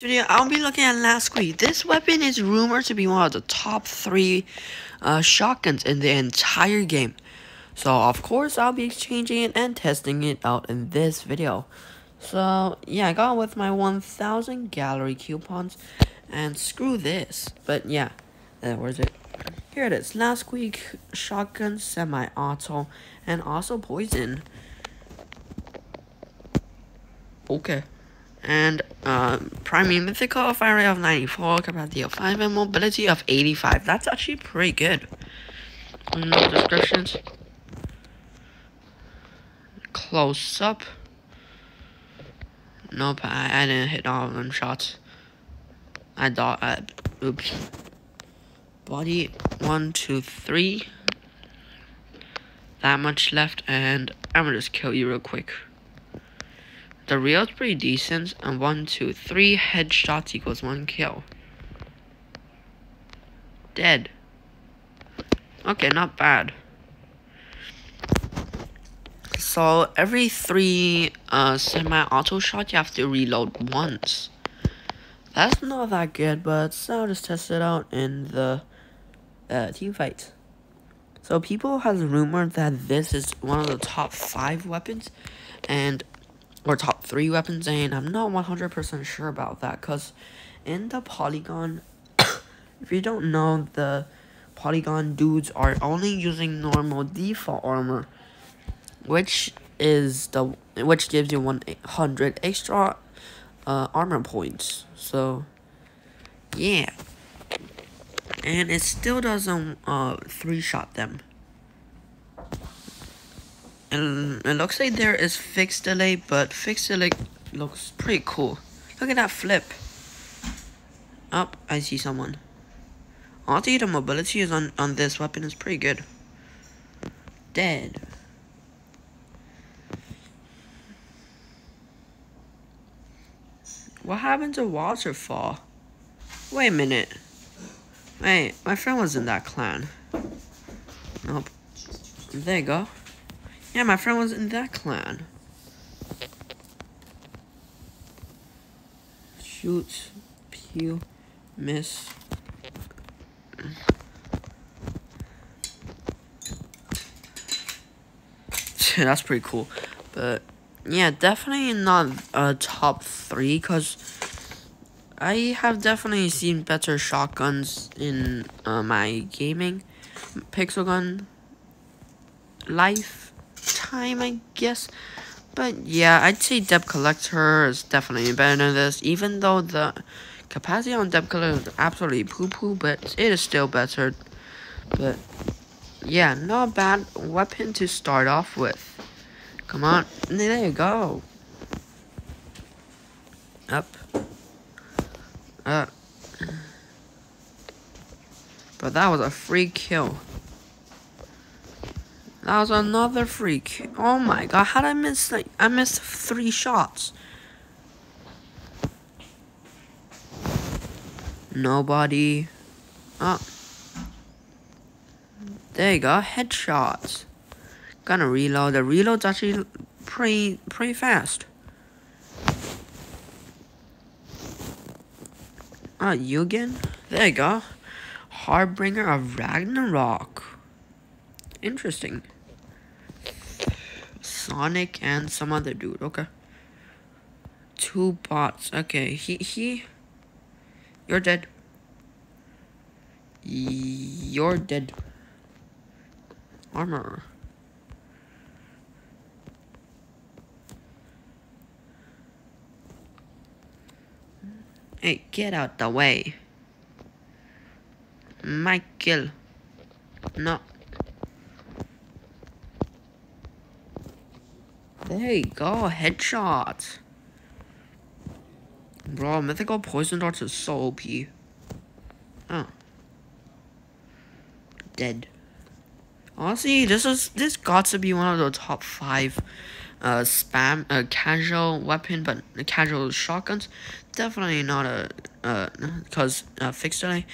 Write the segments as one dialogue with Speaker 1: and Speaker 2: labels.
Speaker 1: Today I'll be looking at Last Squeak. This weapon is rumored to be one of the top three uh, shotguns in the entire game. So of course I'll be exchanging it and testing it out in this video. So yeah, I got with my 1000 gallery coupons and screw this. But yeah, where's it? Here it is. Last Squeak shotgun, semi-auto, and also poison. Okay and uh, primary mythical fire rate of 94, capacity of 5, and mobility of 85. That's actually pretty good. No descriptions. Close up. Nope, I, I didn't hit all of them shots. I thought, uh, oops. Body, one, two, three. That much left, and I'm gonna just kill you real quick. The real's pretty decent, and one, two, three headshots equals one kill. Dead. Okay, not bad. So every three uh, semi-auto shot, you have to reload once. That's not that good, but so I'll just test it out in the uh, team fight. So people has rumored that this is one of the top five weapons, and or top three weapons, and I'm not 100% sure about that, because in the Polygon, if you don't know, the Polygon dudes are only using normal default armor, which is the, which gives you 100 extra uh, armor points, so, yeah, and it still doesn't uh, three-shot them. And it looks like there is fixed delay, but fixed delay looks pretty cool. Look at that flip. Up, oh, I see someone. Honestly, the mobility is on, on this weapon is pretty good. Dead. What happened to Waterfall? Wait a minute. Wait, my friend was in that clan. Nope. There you go. Yeah, my friend was in that clan. Shoot, pew, miss. That's pretty cool. But, yeah, definitely not a top three, because I have definitely seen better shotguns in uh, my gaming pixel gun life time, I guess. But yeah, I'd say Depth Collector is definitely better than this, even though the capacity on Depth Collector is absolutely poo-poo, but it is still better. But yeah, not bad weapon to start off with. Come on, there you go. Up. Up. But that was a free kill. That was another freak. Oh my god, how did I miss like I missed three shots? Nobody. Oh. There you go, headshots. Gonna reload. The reload's actually pretty pretty fast. Oh, you again? There you go. Harbinger of Ragnarok. Interesting. Sonic and some other dude. Okay. Two bots. Okay. He he. You're dead. You're dead. Armor. Hey, get out the way. Michael. No. There you go, headshot. Bro, mythical poison darts is so OP. Oh. Dead. Honestly, this is this got to be one of the top five uh spam uh casual weapon but casual shotguns. Definitely not a uh cause uh fixed delay.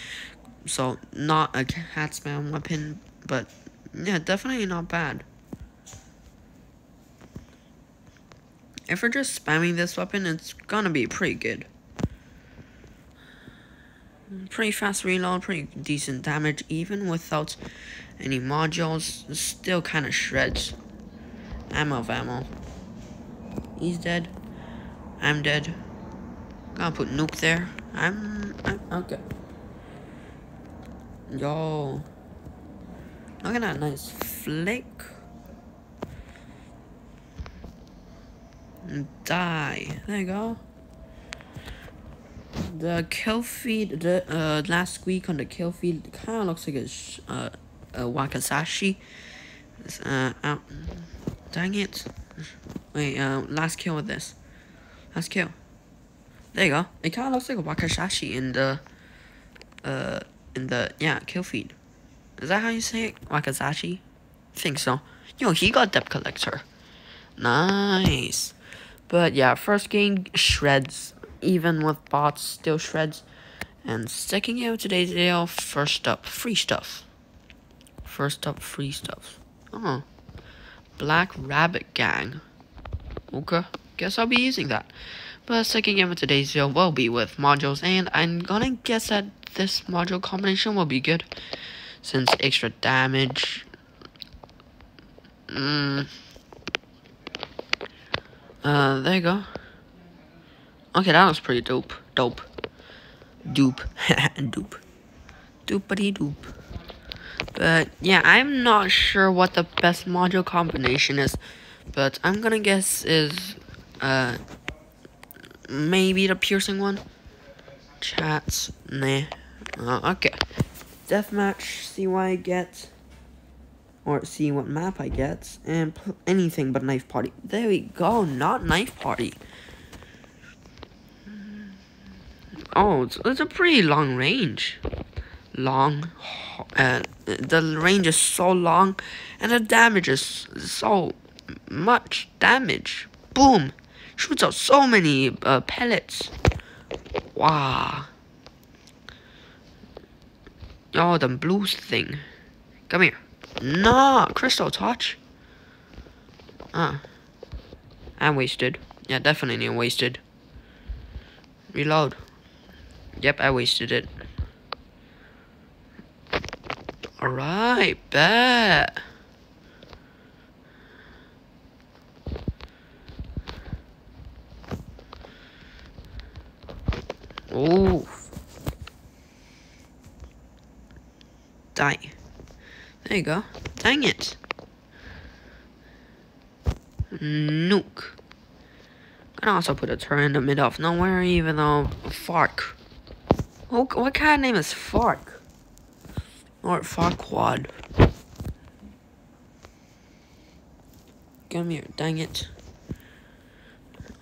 Speaker 1: So not a cat spam weapon, but yeah, definitely not bad. If we're just spamming this weapon, it's gonna be pretty good. Pretty fast reload, pretty decent damage, even without any modules. Still kind of shreds. Ammo of ammo. He's dead. I'm dead. Gotta put nuke there. I'm, I'm okay. Yo. Look at that nice flick. Die. There you go. The kill feed, the uh, last squeak on the kill feed kind of looks like a, uh, a Wakasashi. Uh, out. Dang it. Wait, uh, last kill with this. Last kill. There you go. It kind of looks like a Wakasashi in the, uh, in the, yeah, kill feed. Is that how you say it? Wakasashi? think so. Yo, he got Depth Collector. Nice. But yeah, first game shreds. Even with bots, still shreds. And second game of today's video, first up, free stuff. First up, free stuff. Oh. Black Rabbit Gang. Okay, guess I'll be using that. But second game of today's video will be with modules, and I'm gonna guess that this module combination will be good. Since extra damage. Mm. Uh, there you go. Okay, that was pretty dope. Dope. Doop. doop. Doopity doop. But yeah, I'm not sure what the best module combination is. But I'm gonna guess is uh maybe the piercing one. Chats, nah. Uh, okay. Deathmatch, see what I get. Or see what map I get. And anything but knife party. There we go, not knife party. Oh, it's, it's a pretty long range. Long. Uh, the range is so long. And the damage is so much damage. Boom. Shoots out so many uh, pellets. Wow. Oh, the blues thing. Come here. Nah, crystal touch. Ah. I'm wasted. Yeah, definitely wasted. Reload. Yep, I wasted it. Alright, bet. Oh. Die. There you go. Dang it. Nuke. Can also put a turret in the middle of nowhere, even though Fark. Oh, what kind of name is Fark? Or Farquad? Come here, dang it.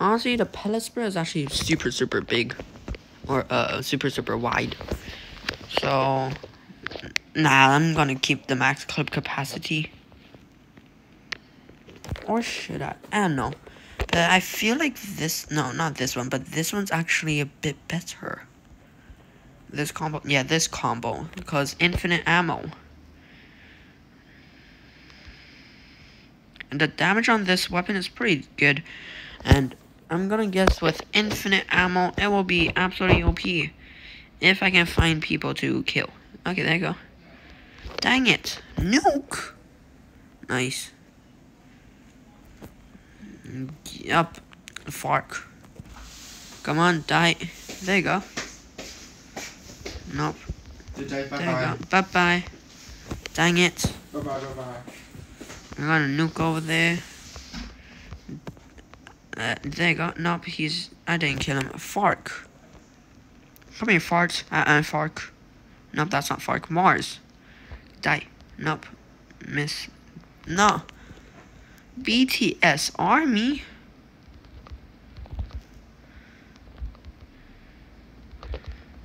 Speaker 1: Honestly, the pellet is actually super, super big or uh, super super wide. So, nah, I'm gonna keep the max clip capacity. Or should I? I don't know. But I feel like this, no, not this one, but this one's actually a bit better. This combo, yeah, this combo, because infinite ammo. And the damage on this weapon is pretty good. And I'm gonna guess with infinite ammo, it will be absolutely OP. If I can find people to kill. Okay, there you go. Dang it. Nuke! Nice. Yup. Fark. Come on, die. There you go. Nope.
Speaker 2: Bye
Speaker 1: there you go. Bye-bye. Dang it.
Speaker 2: Bye-bye, bye-bye.
Speaker 1: I'm gonna nuke over there. Uh, there you go. Nope, he's... I didn't kill him. Fark. Come here, Fart. Uh, uh, Fark. Nope, that's not Fark. Mars. Die. Nope. Miss. No. BTS Army?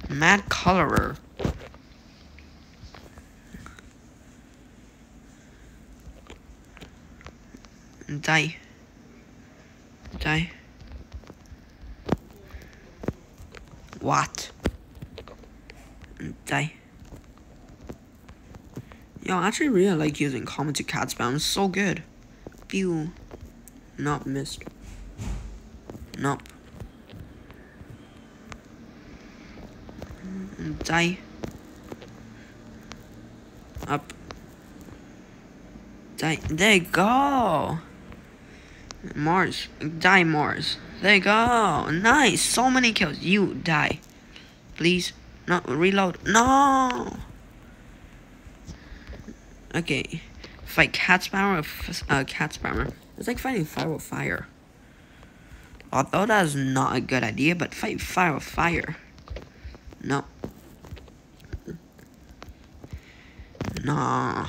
Speaker 1: Mad Colorer. Die. Die. What? Die. Yo, I actually really like using common to cat spam. It's so good. Pew. Not missed. Nope. Die. Up. Die. There you go. Mars. Die, Mars. There you go. Nice. So many kills. You die. Please. Not reload. No. Okay. Fight cat spammer with uh, cat spammer. It's like fighting fire with fire. Although that is not a good idea, but fight fire with fire. No. Nah.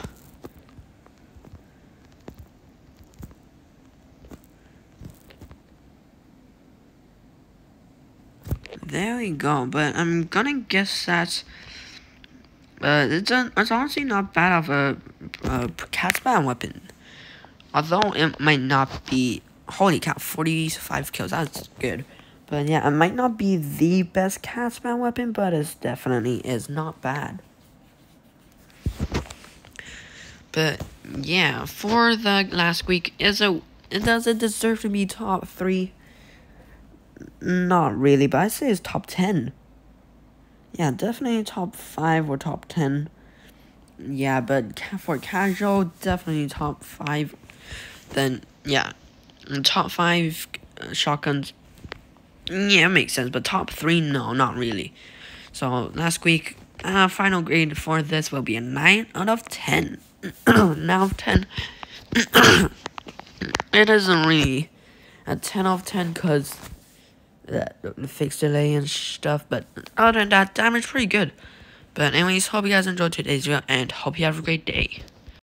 Speaker 1: There we go, but I'm gonna guess that uh, it's, a, it's honestly not bad of a, a cat spam weapon. Although it might not be, holy cow, 45 kills, that's good. But yeah, it might not be the best cat spam weapon, but it definitely is not bad. But yeah, for the Last Squeak, is a it does it deserve to be top three? Not really, but I say it's top ten. Yeah, definitely top five or top ten. Yeah, but for casual, definitely top five. Then yeah, top five uh, shotguns. Yeah, makes sense, but top three, no, not really. So Last Squeak, uh, final grade for this will be a nine out of ten. now 10 it isn't really a 10 out of 10 because that fixed delay and stuff but other than that damage pretty good. But anyways hope you guys enjoyed today's video and hope you have a great day